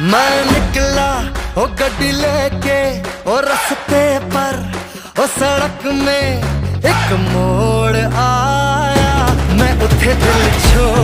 मैं निकला ओ गड्डी लेके ओ रस्ते पर ओ सड़क में एक मोड़ आया। मैं उठे दिल छोड़